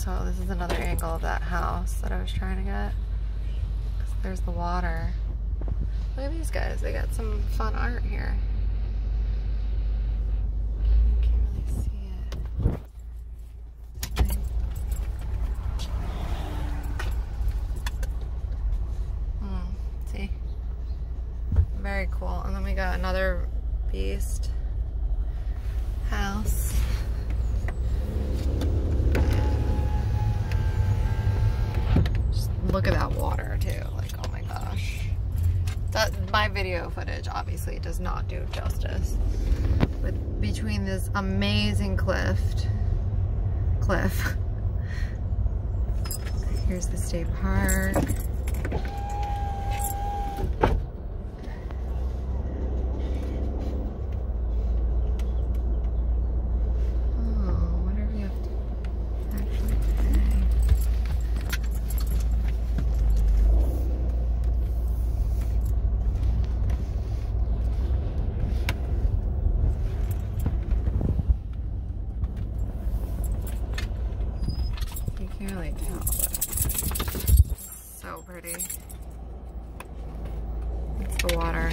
So this is another angle of that house that I was trying to get. There's the water. Look at these guys. They got some fun art here. Hmm, see? Very cool. And then we got another beast look at that water too. Like, oh my gosh. That my video footage obviously does not do justice. Between this amazing cliff, cliff. Here's the state park. Oh, what do we have to actually pay? You can't really tell, so pretty. It's the water.